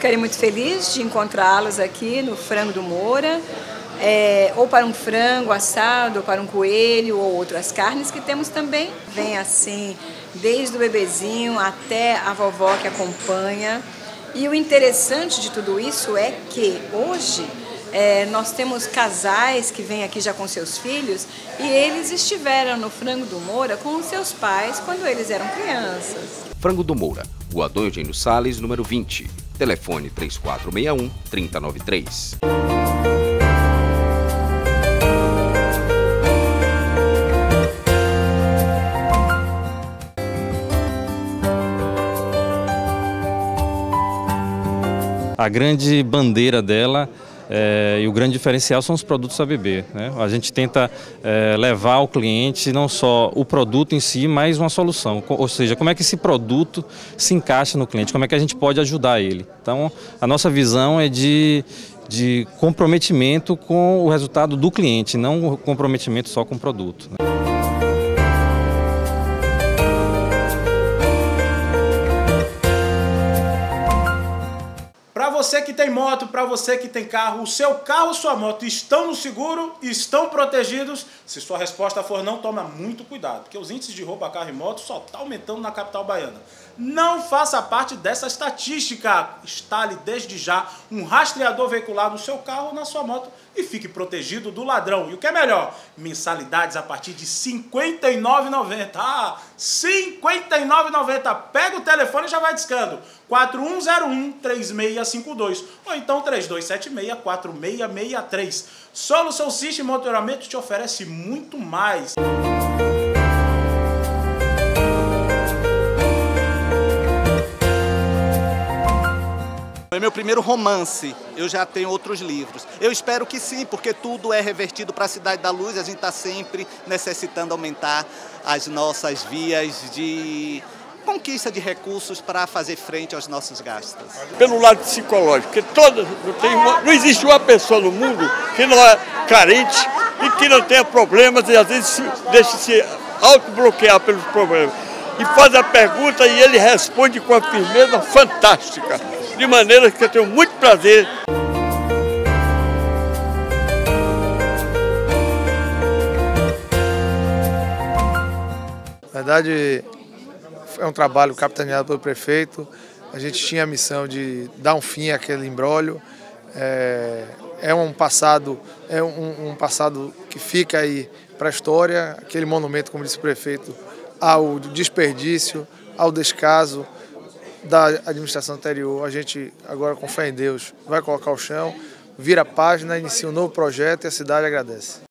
Ficarei muito feliz de encontrá-los aqui no Frango do Moura, é, ou para um frango assado, ou para um coelho, ou outras carnes que temos também. Vem assim, desde o bebezinho até a vovó que acompanha. E o interessante de tudo isso é que hoje é, nós temos casais que vêm aqui já com seus filhos e eles estiveram no Frango do Moura com os seus pais quando eles eram crianças. Frango do Moura, Rua Dom Eugênio Salles, número 20. Telefone 3461 3093. A grande bandeira dela é, e o grande diferencial são os produtos a beber. Né? A gente tenta é, levar ao cliente não só o produto em si, mas uma solução. Ou seja, como é que esse produto se encaixa no cliente, como é que a gente pode ajudar ele. Então, a nossa visão é de, de comprometimento com o resultado do cliente, não comprometimento só com o produto. Né? Você que tem moto, para você que tem carro, o seu carro, sua moto estão no seguro, estão protegidos? Se sua resposta for não, toma muito cuidado, porque os índices de roubo a carro e moto só tá aumentando na capital baiana. Não faça parte dessa estatística. Instale desde já um rastreador veicular no seu carro ou na sua moto e fique protegido do ladrão. E o que é melhor? Mensalidades a partir de R$ 59,90. Ah, R$ 59,90. Pega o telefone e já vai discando. 4101-3652 ou então 3276-4663. Solução System Motoramento te oferece muito mais. É meu primeiro romance, eu já tenho outros livros. Eu espero que sim, porque tudo é revertido para a Cidade da Luz, a gente está sempre necessitando aumentar as nossas vias de conquista de recursos para fazer frente aos nossos gastos. Pelo lado psicológico, porque toda, não, tem uma, não existe uma pessoa no mundo que não é carente e que não tenha problemas e às vezes se, deixa se autobloquear pelos problemas. E faz a pergunta e ele responde com uma firmeza fantástica de maneira que eu tenho muito prazer. Na verdade, é um trabalho capitaneado pelo prefeito. A gente tinha a missão de dar um fim àquele embrólio. É, é um passado, é um, um passado que fica aí para a história, aquele monumento, como disse o prefeito, ao desperdício, ao descaso, da administração anterior, a gente agora com fé em Deus vai colocar o chão, vira a página, inicia um novo projeto e a cidade agradece.